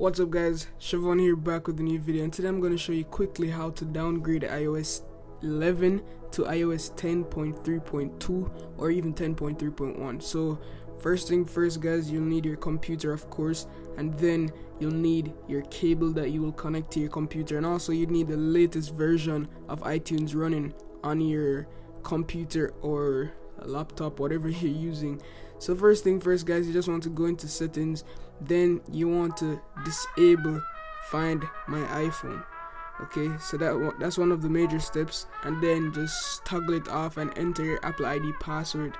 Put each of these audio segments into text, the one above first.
What's up guys, Shevon here back with a new video and today I'm going to show you quickly how to downgrade iOS 11 to iOS 10.3.2 or even 10.3.1. So first thing first guys, you'll need your computer of course and then you'll need your cable that you will connect to your computer and also you need the latest version of iTunes running on your computer or laptop whatever you're using. So first thing first guys you just want to go into settings. Then you want to disable find my iphone. Okay so that that's one of the major steps. And then just toggle it off and enter your apple id password.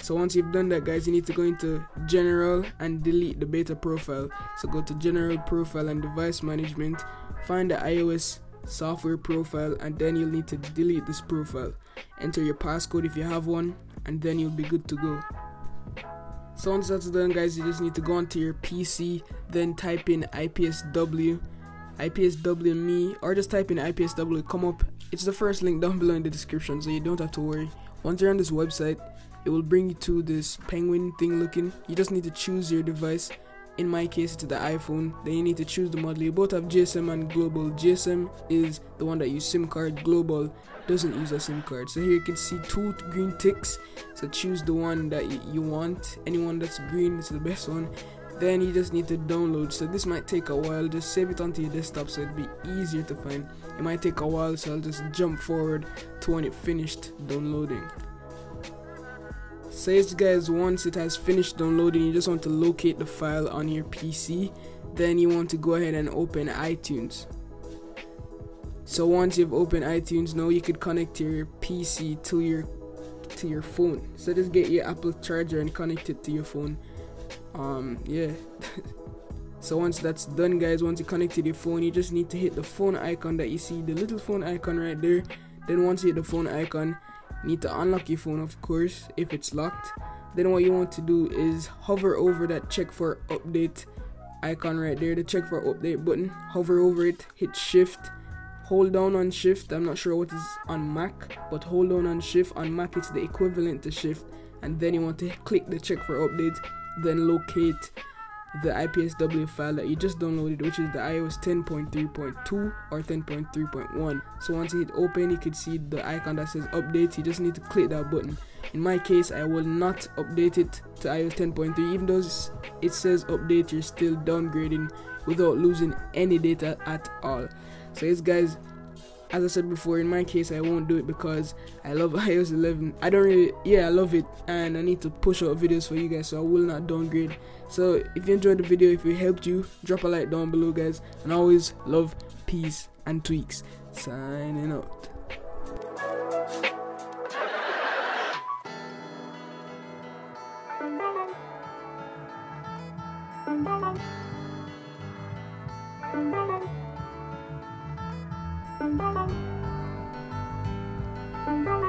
So once you've done that guys you need to go into general and delete the beta profile. So go to general profile and device management. Find the ios software profile and then you'll need to delete this profile. Enter your passcode if you have one and then you'll be good to go. So once that's done guys you just need to go onto your pc then type in ipsw ipsw me or just type in ipsw come up. It's the first link down below in the description so you don't have to worry. Once you're on this website it will bring you to this penguin thing looking. You just need to choose your device in my case it's the iphone. Then you need to choose the model. You both have gsm and global. Gsm is the one that use sim card. Global doesn't use a sim card. So here you can see two green ticks. So choose the one that you want. Anyone that's green is the best one. Then you just need to download. So this might take a while. Just save it onto your desktop so it'd be easier to find. It might take a while so i'll just jump forward to when it finished downloading says guys once it has finished downloading you just want to locate the file on your PC then you want to go ahead and open iTunes. So once you've opened iTunes now you could connect your PC to your to your phone. So just get your Apple charger and connect it to your phone. Um yeah. So once that's done guys once you connect to your phone you just need to hit the phone icon that you see the little phone icon right there. Then once you hit the phone icon need to unlock your phone of course if it's locked. Then what you want to do is hover over that check for update icon right there the check for update button. Hover over it hit shift. Hold down on shift. I'm not sure what is on mac but hold down on shift. On mac it's the equivalent to shift. And then you want to click the check for update then locate the IPSW file that you just downloaded which is the iOS 10.3.2 or 10.3.1 so once you hit open you can see the icon that says update. You just need to click that button. In my case I will not update it to iOS 10.3 even though it says update you're still downgrading without losing any data at all. So yes guys as I said before, in my case, I won't do it because I love iOS 11. I don't really, yeah, I love it, and I need to push out videos for you guys, so I will not downgrade. So if you enjoyed the video, if it helped you, drop a like down below, guys. And always love, peace, and tweaks. Signing out. Thank you.